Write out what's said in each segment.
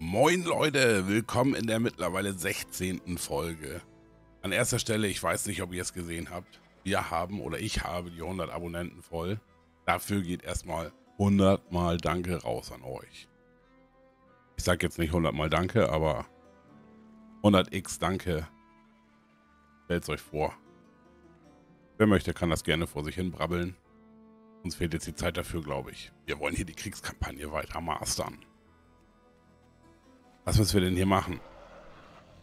Moin Leute, willkommen in der mittlerweile 16. Folge. An erster Stelle, ich weiß nicht, ob ihr es gesehen habt, wir haben oder ich habe die 100 Abonnenten voll. Dafür geht erstmal 100 Mal Danke raus an euch. Ich sage jetzt nicht 100 Mal Danke, aber 100x Danke. Stellt euch vor. Wer möchte, kann das gerne vor sich hin brabbeln. Uns fehlt jetzt die Zeit dafür, glaube ich. Wir wollen hier die Kriegskampagne weiter mastern. Was müssen wir denn hier machen?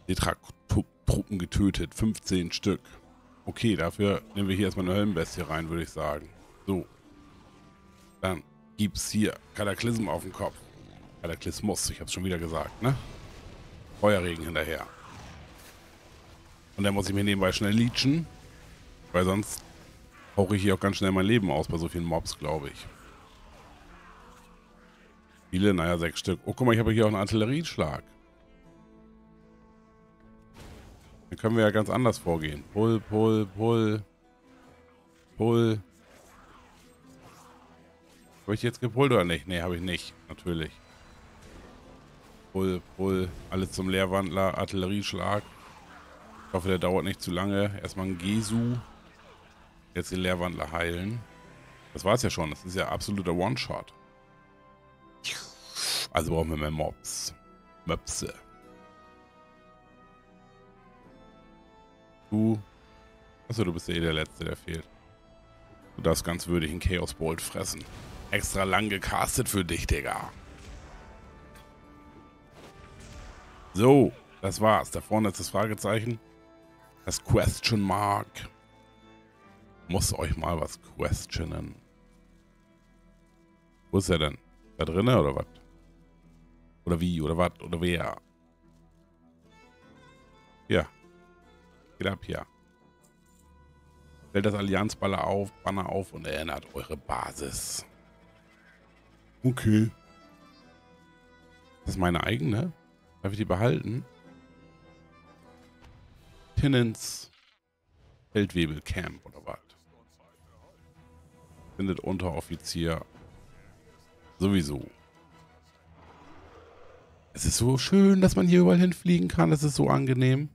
Tetra-Truppen getötet. 15 Stück. Okay, dafür nehmen wir hier erstmal eine Höllenbestie rein, würde ich sagen. So. Dann gibt's hier Kataklysm auf dem Kopf. Kataklysmus, ich hab's schon wieder gesagt, ne? Feuerregen hinterher. Und dann muss ich mir nebenbei schnell leechen. Weil sonst hauche ich hier auch ganz schnell mein Leben aus bei so vielen Mobs, glaube ich. Viele, naja, sechs Stück. Oh, guck mal, ich habe hier auch einen Artillerieschlag. Dann können wir ja ganz anders vorgehen. Pull, pull, pull. Pull. Habe ich jetzt gepullt oder nicht? Ne, habe ich nicht. Natürlich. Pull, pull. Alles zum Leerwandler. Artillerieschlag. Ich hoffe, der dauert nicht zu lange. Erstmal ein Gesu. Jetzt den Leerwandler heilen. Das war es ja schon. Das ist ja absoluter One-Shot. Also brauchen wir mehr Mobs. Möpse. Du. Achso, du bist eh der Letzte, der fehlt. Du darfst ganz würdig einen Chaos Bolt fressen. Extra lang gecastet für dich, Digga. So, das war's. Da vorne ist das Fragezeichen. Das Question Mark muss euch mal was questionen. Wo ist er denn? Da drinnen oder was? Oder wie? Oder was? Oder wer? Ja. Geht ab hier. Stellt das Allianzballer auf, Banner auf und erinnert eure Basis. Okay. Das ist meine eigene. Darf ich die behalten? Tenants Feldwebel Camp oder was? Findet Unteroffizier sowieso. Es ist so schön, dass man hier überall hinfliegen kann. Es ist so angenehm.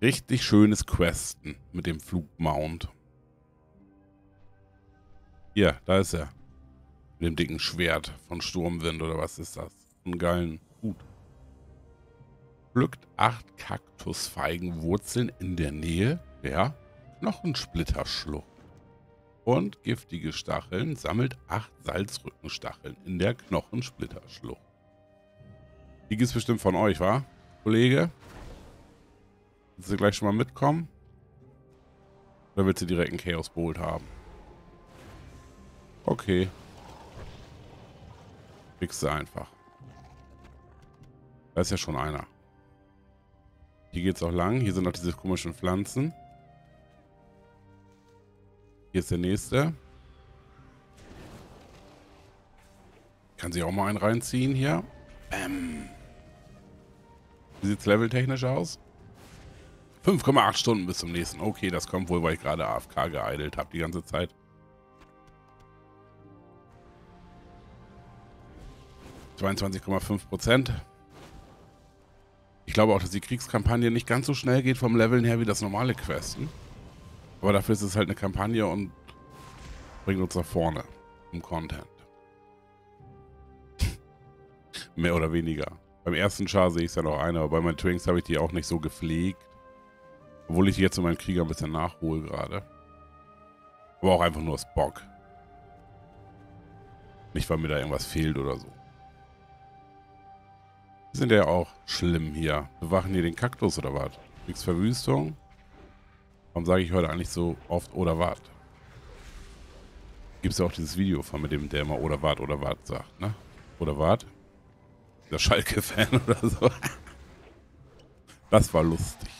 Richtig schönes Questen mit dem Flugmount. Hier, da ist er. Mit dem dicken Schwert von Sturmwind oder was ist das? Einen geilen Hut. Pflückt acht Kaktusfeigenwurzeln in der Nähe der Knochensplitterschlucht. Und giftige Stacheln sammelt acht Salzrückenstacheln in der Knochensplitterschlucht. Die gibt es bestimmt von euch, wa? Kollege? Willst du gleich schon mal mitkommen? Oder willst du direkt einen Chaos Bolt haben? Okay. Kriegst du einfach. Da ist ja schon einer. Hier geht's auch lang. Hier sind noch diese komischen Pflanzen. Hier ist der nächste. Kann sich auch mal einen reinziehen hier. Bäm. Wie sieht's leveltechnisch aus? 5,8 Stunden bis zum nächsten. Okay, das kommt wohl, weil ich gerade AFK geeidelt habe die ganze Zeit. ...22,5 Prozent. Ich glaube auch, dass die Kriegskampagne nicht ganz so schnell geht vom Leveln her wie das normale Questen. Aber dafür ist es halt eine Kampagne und bringt uns nach vorne im Content. Mehr oder weniger. Beim ersten Char sehe ich es ja noch eine, aber bei meinen Twinks habe ich die auch nicht so gepflegt. Obwohl ich die jetzt in meinen Krieger ein bisschen nachhole gerade. Aber auch einfach nur aus Bock. Nicht, weil mir da irgendwas fehlt oder so sind ja auch schlimm hier. Bewachen hier den Kaktus oder was? Kriegsverwüstung? Warum sage ich heute eigentlich so oft oder was? Gibt es ja auch dieses Video von mit dem, der immer oder wat oder wat sagt, ne? Oder wat? Der Schalke-Fan oder so. Das war lustig.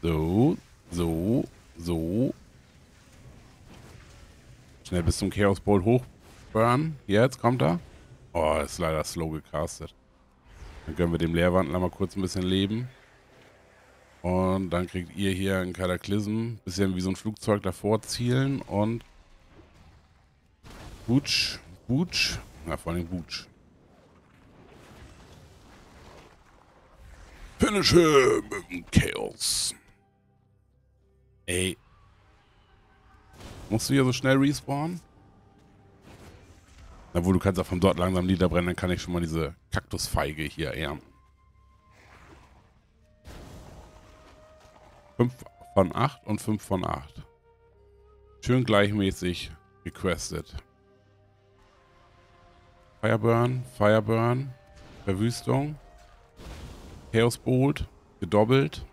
So, so, so. Schnell bis zum Chaos Bolt hochburn. Jetzt kommt er. Oh, ist leider slow gecastet. Dann können wir dem Leerwandler mal kurz ein bisschen leben. Und dann kriegt ihr hier ein Kataklysm. Bisschen wie so ein Flugzeug davor zielen und... Butch. Butch. Ja, vor allem Butch. Finische mit dem Chaos. Ey. Musst du hier so schnell respawnen? Na wohl, du kannst auch von dort langsam niederbrennen, dann kann ich schon mal diese Kaktusfeige hier ernten. 5 von 8 und 5 von 8. Schön gleichmäßig requested. Fireburn, Fireburn, Verwüstung, Chaos Bolt, gedoppelt.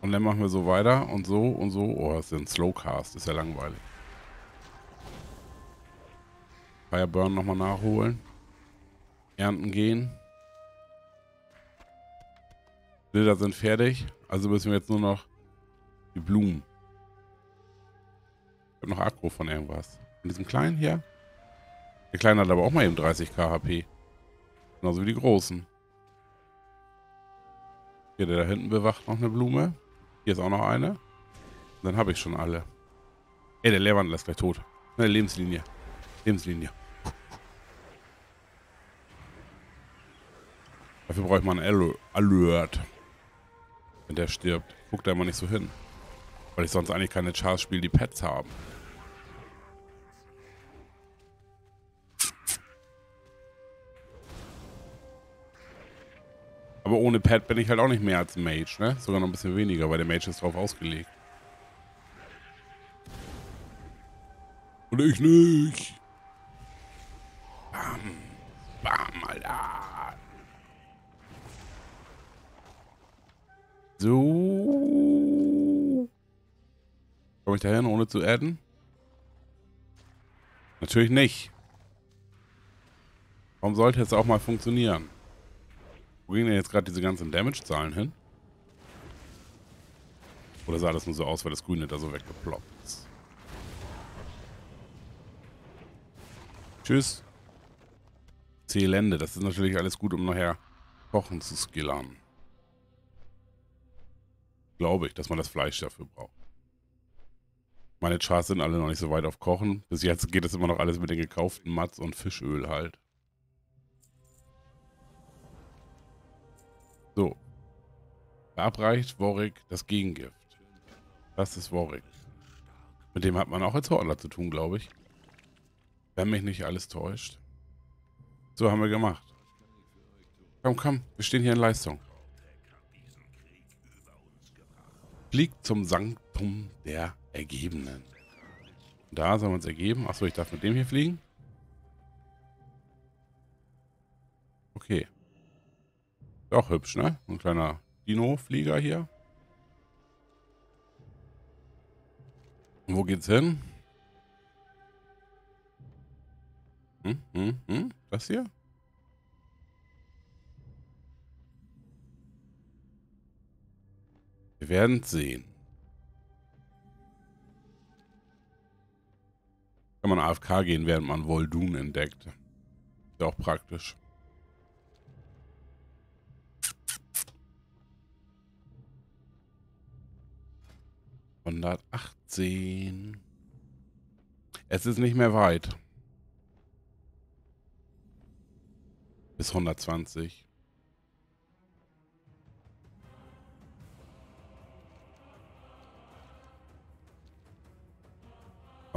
Und dann machen wir so weiter und so und so. Oh, das ist ein Slowcast, ist ja langweilig. Fireburn nochmal nachholen. Ernten gehen. Bilder sind fertig. Also müssen wir jetzt nur noch die Blumen. Ich habe noch Akku von irgendwas. Von diesem kleinen hier. Der kleine hat aber auch mal eben 30 KHP. Genauso wie die großen. Hier, der da hinten bewacht noch eine Blume. Hier ist auch noch eine. Und dann habe ich schon alle. Ey, der Leerwandel ist gleich tot. Eine Lebenslinie. Lebenslinie. Dafür brauche ich mal einen Alert. Wenn der stirbt. Guckt da immer nicht so hin. Weil ich sonst eigentlich keine Chars spiele, die Pets haben. Aber ohne Pet bin ich halt auch nicht mehr als ein Mage, ne? Sogar noch ein bisschen weniger, weil der Mage ist drauf ausgelegt. Und ich nicht. Bam. Bam, Alter. So. Komme ich da hin, ohne zu adden? Natürlich nicht. Warum sollte es auch mal funktionieren? Wo gingen denn jetzt gerade diese ganzen Damage-Zahlen hin? Oder sah das nur so aus, weil das Grüne da so weggeploppt ist? Tschüss. Zelende, das ist natürlich alles gut, um nachher kochen zu skillern. Glaube ich, dass man das Fleisch dafür braucht. Meine Charts sind alle noch nicht so weit auf Kochen. Bis jetzt geht es immer noch alles mit den gekauften Mats und Fischöl halt. So. Verabreicht Warwick das Gegengift. Das ist Warwick. Mit dem hat man auch als Hortler zu tun, glaube ich. Wenn mich nicht alles täuscht. So haben wir gemacht. Komm, komm, wir stehen hier in Leistung. Fliegt zum Sanktum der Ergebenen. Da sollen wir uns ergeben. Achso, ich darf mit dem hier fliegen. Okay. Auch hübsch, ne? Ein kleiner Dino-Flieger hier. Und wo geht's hin? Hm, hm, hm? Das hier? Wir werden sehen. Kann man AFK gehen, während man Voldun entdeckt. Ist auch praktisch. 118. Es ist nicht mehr weit. Bis 120.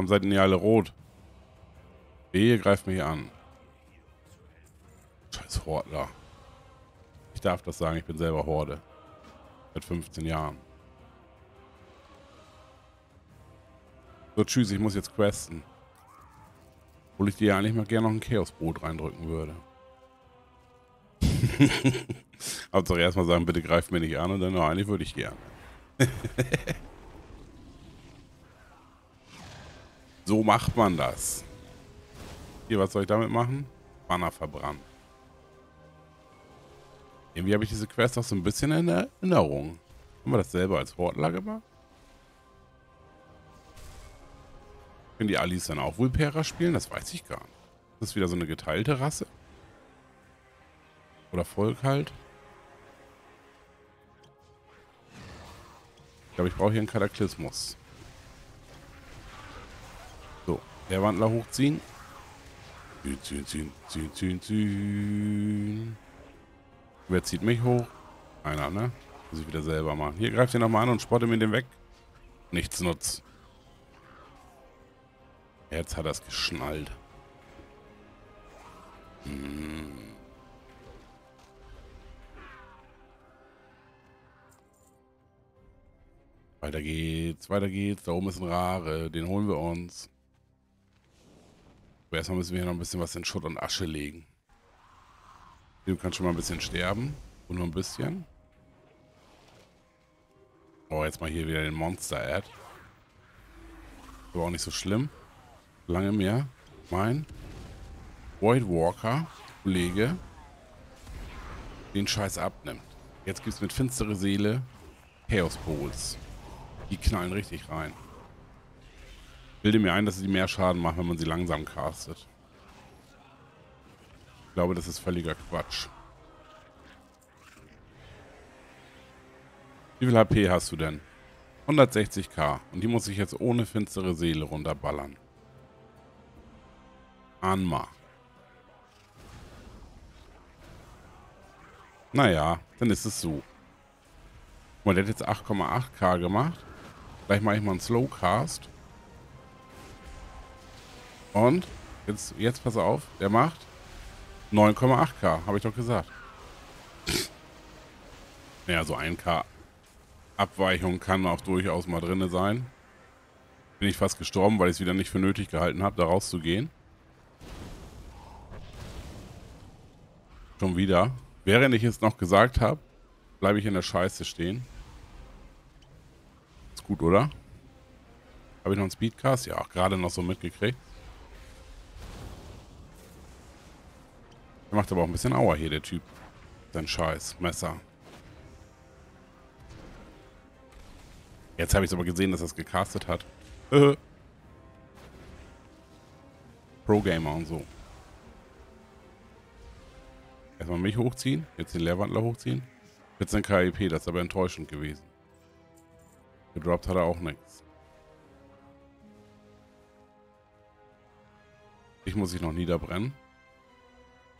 Warum seid ihr alle rot? Wehe, greift mich an. Scheiß Hordler. Ich darf das sagen, ich bin selber Horde. Seit 15 Jahren. So, tschüss, ich muss jetzt questen. Obwohl ich dir eigentlich mal gerne noch ein Chaosbrot reindrücken würde. Hauptsache erstmal sagen, bitte greif mir nicht an und dann, no, eigentlich würde ich gerne. so macht man das. Hier, was soll ich damit machen? Banner verbrannt. Irgendwie habe ich diese Quest auch so ein bisschen in Erinnerung. Haben wir das selber als Hortler gemacht? Können die Alis dann auch Vulpera spielen? Das weiß ich gar nicht. Das ist wieder so eine geteilte Rasse. Oder Volk halt. Ich glaube, ich brauche hier einen Kataklysmus. Der Wandler hochziehen. Ziehen, ziehen, ziehen, ziehen, ziehen, ziehen. Wer zieht mich hoch? Einer, ne? Muss ich wieder selber machen. Hier, greift ihn nochmal an und spotte mir den weg. Nichts nutzt. Jetzt hat er es geschnallt. Hm. Weiter geht's, weiter geht's. Da oben ist ein Rare. Den holen wir uns. Erstmal müssen wir hier noch ein bisschen was in Schutt und Asche legen. Du kannst schon mal ein bisschen sterben. Und nur ein bisschen. Oh, jetzt mal hier wieder den Monster-Ad. Aber auch nicht so schlimm. Lange mehr. Mein Void Walker, Kollege, den Scheiß abnimmt. Jetzt gibt es mit finstere Seele Chaos Bowls. Die knallen richtig rein. Bilde mir ein, dass sie mehr Schaden machen, wenn man sie langsam castet. Ich glaube, das ist völliger Quatsch. Wie viel HP hast du denn? 160k. Und die muss ich jetzt ohne finstere Seele runterballern. Anma. Naja, dann ist es so. Guck der hat jetzt 8,8k gemacht. Gleich mache ich mal einen Slowcast. Und jetzt, jetzt pass auf, der macht 9,8k, habe ich doch gesagt. Ja, so 1k Abweichung kann auch durchaus mal drin sein. Bin ich fast gestorben, weil ich es wieder nicht für nötig gehalten habe, da rauszugehen. Schon wieder. Während ich es noch gesagt habe, bleibe ich in der Scheiße stehen. Ist gut, oder? Habe ich noch einen Speedcast? Ja, gerade noch so mitgekriegt. Macht aber auch ein bisschen Aua hier, der Typ. Sein Scheiß. Messer. Jetzt habe ich es aber gesehen, dass er es gecastet hat. Pro-Gamer und so. Erstmal mich hochziehen, jetzt den Leerwandler hochziehen. 14 KIP, das ist aber enttäuschend gewesen. Gedroppt hat er auch nichts. Ich muss ich noch niederbrennen.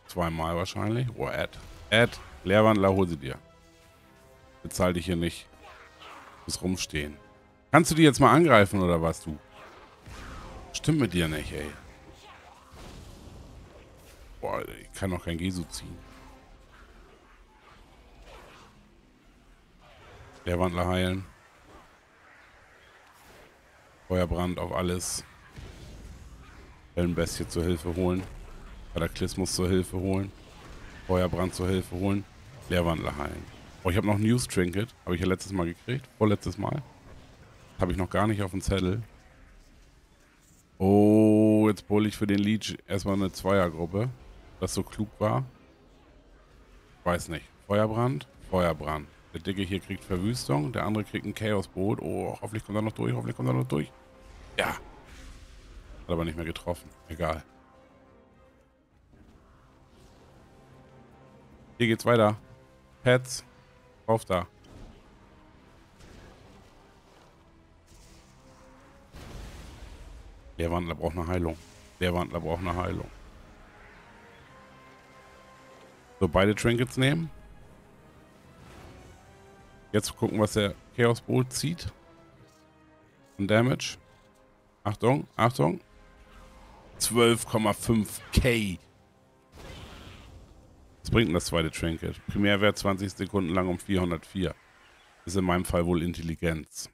Zweimal wahrscheinlich. Oh, Ed. Ed, Leerwandler, hol sie dir. Bezahl dich hier nicht. Bis rumstehen. Kannst du die jetzt mal angreifen oder was, du? Stimmt mit dir nicht, ey. Boah, ich kann noch kein Gesu ziehen. Der Wandler heilen. Feuerbrand auf alles. Wellenbestie zur Hilfe holen. Kataklysmus zur Hilfe holen. Feuerbrand zur Hilfe holen. Leerwandler heilen. Oh, ich habe noch News Trinket. Habe ich ja letztes Mal gekriegt. Vorletztes Mal. Habe ich noch gar nicht auf dem Zettel. Oh, jetzt pull ich für den Leech erstmal eine Zweiergruppe. Das so klug war. Weiß nicht. Feuerbrand. Feuerbrand. Der Dicke hier kriegt Verwüstung, der andere kriegt ein Chaosboot. Oh, hoffentlich kommt er noch durch, hoffentlich kommt er noch durch. Ja. Hat aber nicht mehr getroffen. Egal. Hier geht's weiter. Pets. Auf da. Der Wandler braucht eine Heilung. Der Wandler braucht eine Heilung. So, beide Trinkets nehmen. Jetzt gucken, was der Chaos Bolt zieht. Und Damage. Achtung, Achtung. 12,5k. Was bringt denn das zweite Trinket? Primärwert 20 Sekunden lang um 404. Ist in meinem Fall wohl Intelligenz.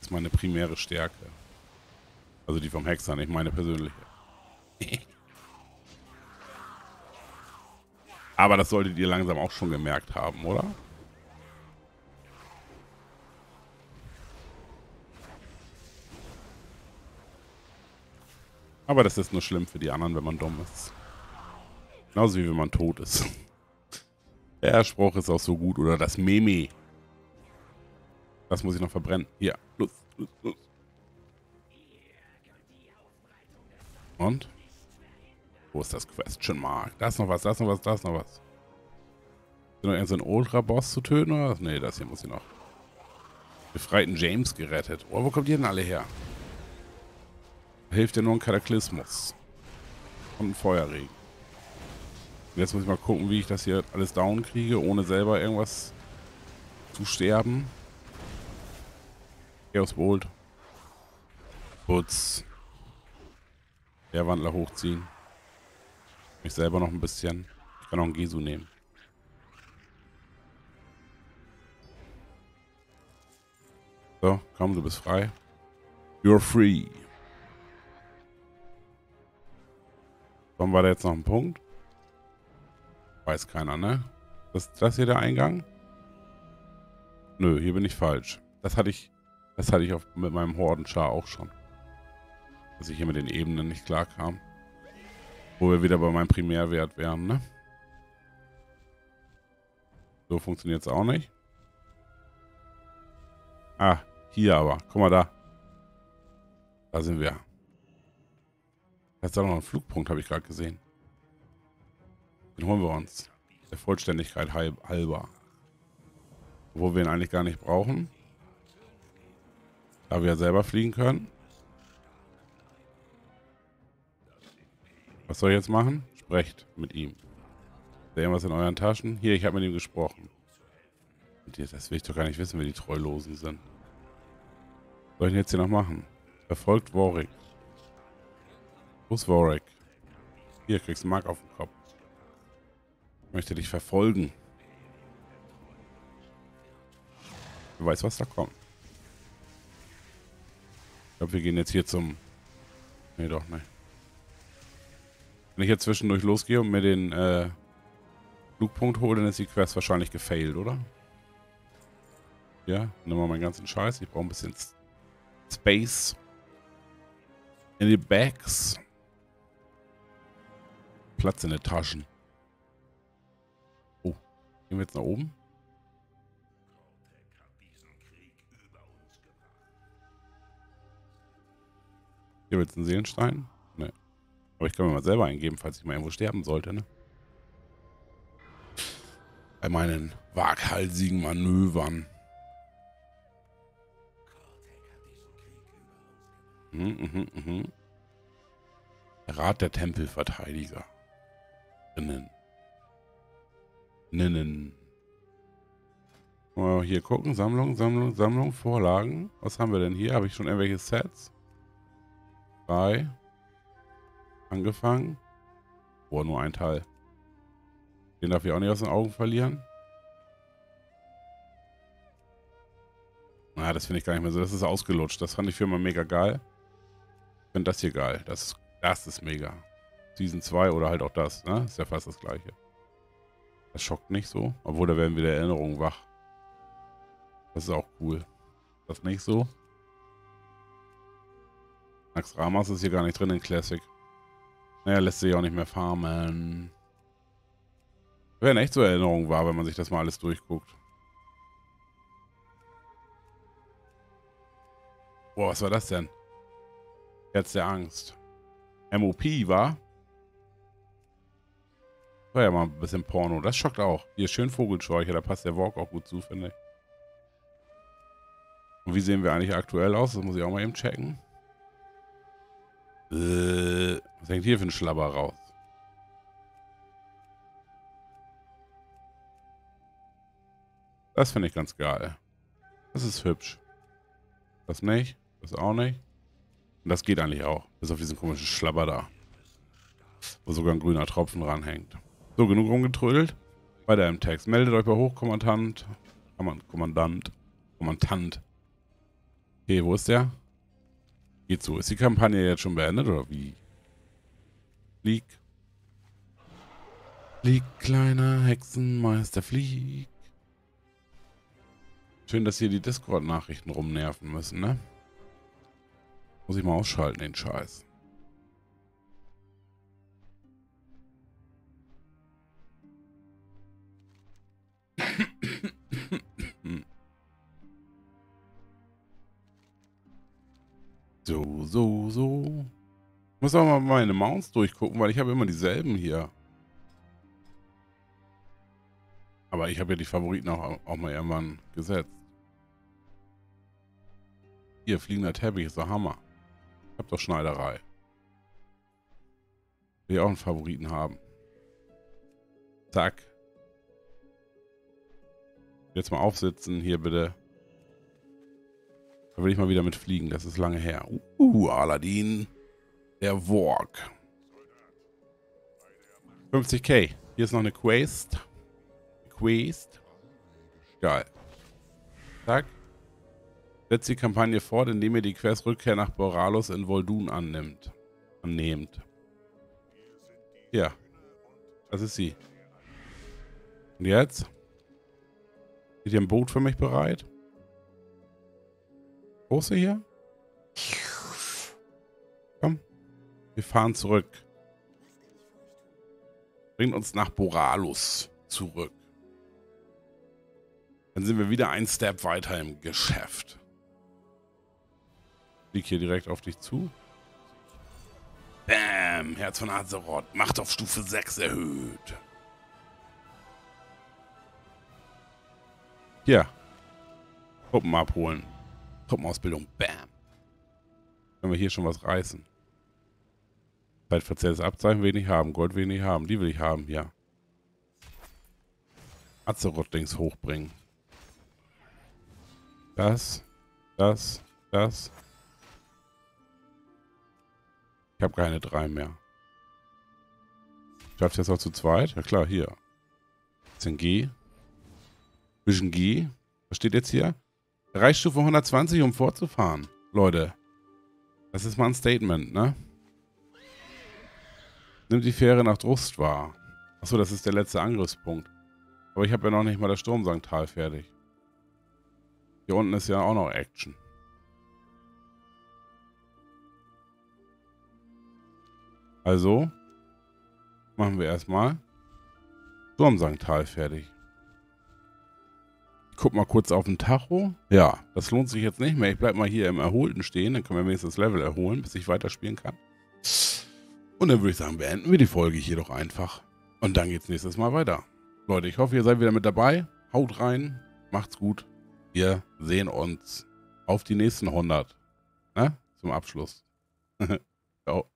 Ist meine primäre Stärke. Also die vom Hexer, nicht meine persönliche. Aber das solltet ihr langsam auch schon gemerkt haben, oder? Aber das ist nur schlimm für die anderen, wenn man dumm ist. Genauso wie wenn man tot ist. Der Spruch ist auch so gut. Oder das Meme. Das muss ich noch verbrennen. Hier, los, los, los. Und? Wo ist das Question Mark? Da ist noch was, da ist noch was, da ist noch was. Ist noch irgendein so Ultra-Boss zu töten oder was? Nee, das hier muss ich noch. Befreiten James gerettet. Oh, wo kommt ihr denn alle her? Hilft ja nur ein Kataklysmus. Und ein Feuerregen. Jetzt muss ich mal gucken, wie ich das hier alles down kriege, ohne selber irgendwas zu sterben. Chaos Bolt. Putz. Der Wandler hochziehen. Mich selber noch ein bisschen. Ich kann auch einen Gesu nehmen. So, komm, du bist frei. You're free. Wann war da jetzt noch ein Punkt? Weiß keiner, ne? Ist das hier der Eingang? Nö, hier bin ich falsch. Das hatte ich, das hatte ich auf, mit meinem Hordenschar auch schon. Dass ich hier mit den Ebenen nicht klar kam. Wo wir wieder bei meinem Primärwert wären, ne? So funktioniert es auch nicht. Ah, hier aber. Guck mal da. Da sind wir. Jetzt da noch ein Flugpunkt, habe ich gerade gesehen. Den holen wir uns. Der Vollständigkeit halber. Wo wir ihn eigentlich gar nicht brauchen. Da wir ja selber fliegen können. Was soll ich jetzt machen? Sprecht mit ihm. Ist da irgendwas in euren Taschen? Hier, ich habe mit ihm gesprochen. Das will ich doch gar nicht wissen, wer die Treulosen sind soll ich denn jetzt hier noch machen? Verfolgt Warwick. Ist Warwick? Hier, kriegst du Mark auf den Kopf. Ich möchte dich verfolgen. Du weißt, was da kommt. Ich glaube, wir gehen jetzt hier zum... Nee, doch nicht. Wenn ich jetzt zwischendurch losgehe und mir den äh, Flugpunkt hole, dann ist die Quest wahrscheinlich gefailt, oder? Ja, nimm mal meinen ganzen Scheiß. Ich brauche ein bisschen Space. In die Bags. Platz in den Taschen. Oh, gehen wir jetzt nach oben? Hier wird es ein Seelenstein? Ne. Aber ich kann mir mal selber eingeben, falls ich mal irgendwo sterben sollte, ne? Bei meinen waghalsigen Manövern. Mhm, mhm, mhm. Rat der Tempelverteidiger. Innen. Ninnen. Mal hier gucken. Sammlung, Sammlung, Sammlung, Vorlagen. Was haben wir denn hier? Habe ich schon irgendwelche Sets? Drei. Angefangen. Boah, nur ein Teil. Den darf ich auch nicht aus den Augen verlieren. Na, das finde ich gar nicht mehr so. Das ist ausgelutscht. Das fand ich für immer mega geil. Ich finde das hier geil. Das, das ist mega. Season 2 oder halt auch das, ne? Ist ja fast das gleiche. Das schockt nicht so. Obwohl, da werden wieder Erinnerungen wach. Das ist auch cool. Das nicht so. Max Ramas ist hier gar nicht drin in Classic. Naja, lässt sich auch nicht mehr farmen. Wenn echt so Erinnerung war, wenn man sich das mal alles durchguckt. Boah, was war das denn? Jetzt der Angst. MOP war. War ja mal ein bisschen Porno. Das schockt auch. Hier schön Vogelscheuche. Da passt der Walk auch gut zu, finde ich. Und wie sehen wir eigentlich aktuell aus? Das muss ich auch mal eben checken. Äh, was hängt hier für ein Schlabber raus? Das finde ich ganz geil. Das ist hübsch. Das nicht. Das auch nicht. Und das geht eigentlich auch. Bis auf diesen komischen Schlabber da. Wo sogar ein grüner Tropfen ranhängt. So, genug rumgetrödelt. Weiter im Text. Meldet euch bei Hochkommandant. Kommandant. Kommandant. Okay, wo ist der? Geht so. Ist die Kampagne jetzt schon beendet oder wie? Flieg. Flieg, kleiner Hexenmeister, flieg. Schön, dass hier die Discord-Nachrichten rumnerven müssen, ne? Muss ich mal ausschalten, den Scheiß. So, so, so. Ich muss auch mal meine Mounts durchgucken, weil ich habe immer dieselben hier. Aber ich habe ja die Favoriten auch, auch mal irgendwann gesetzt. Hier, fliegender Teppich ist der Hammer. Ich hab doch Schneiderei. Will ich auch einen Favoriten haben. Zack. Jetzt mal aufsitzen, hier bitte. Will ich mal wieder mit fliegen, das ist lange her. Uh, Aladdin. Der Walk. 50k. Hier ist noch eine Quest. Quest. Geil. Zack. Setzt die Kampagne fort, indem ihr die Quest Rückkehr nach Boralos in Voldun annimmt. Annehmt. Ja. Das ist sie. Und jetzt? Steht hier ein Boot für mich bereit? Große hier? Komm. Wir fahren zurück. Bringt uns nach Boralus zurück. Dann sind wir wieder ein Step weiter im Geschäft. Flieg hier direkt auf dich zu. Bam, Herz von Azeroth. Macht auf Stufe 6 erhöht. Hier. Truppen abholen. Truppenausbildung. Bam. Können wir hier schon was reißen. Zeitverzerrtes Abzeichen nicht haben. Gold nicht haben. Die will ich haben, ja. Azeroth-Dings hochbringen. Das, das, das. Ich habe keine drei mehr. Schafft jetzt auch zu zweit? Ja klar, hier. Bisschen G. Bisschen G. Was steht jetzt hier? Reichstufe 120, um fortzufahren. Leute. Das ist mal ein Statement, ne? Nimmt die Fähre nach Drust wahr. Achso, das ist der letzte Angriffspunkt. Aber ich habe ja noch nicht mal das Sturmsangtal fertig. Hier unten ist ja auch noch Action. Also machen wir erstmal Sturmsangtal fertig. Ich guck mal kurz auf den Tacho. Ja, das lohnt sich jetzt nicht mehr. Ich bleib mal hier im Erholten stehen. Dann können wir wenigstens das Level erholen, bis ich weiterspielen kann. Und dann würde ich sagen, beenden wir die Folge hier doch einfach. Und dann geht's nächstes Mal weiter. Leute, ich hoffe, ihr seid wieder mit dabei. Haut rein. Macht's gut. Wir sehen uns auf die nächsten 100. Ne? Zum Abschluss. Ciao.